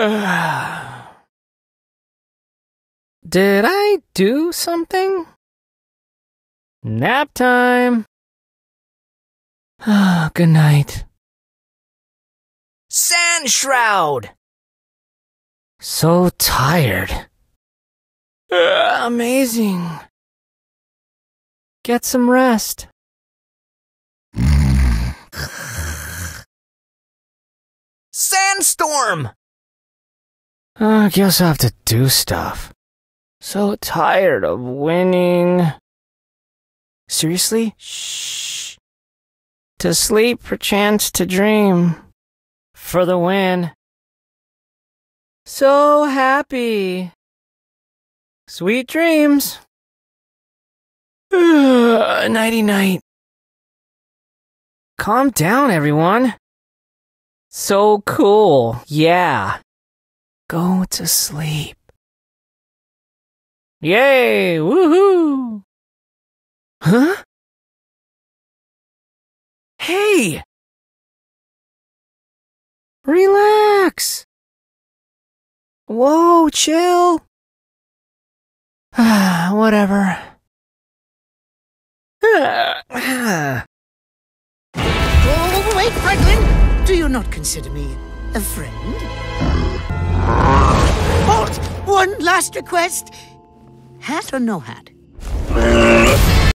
Did I do something? Nap time. Ah, Good night. Sand shroud. So tired. amazing. Get some rest. Sandstorm. I guess I have to do stuff. So tired of winning. Seriously? Shh. To sleep, perchance to dream. For the win. So happy. Sweet dreams. Nighty night. Calm down, everyone. So cool, yeah. Go to sleep. Yay! Woohoo! Huh? Hey! Relax! Whoa, chill! Ah, whatever. Oh, wait, Franklin! Do you not consider me a friend? Last request. Hat or no hat?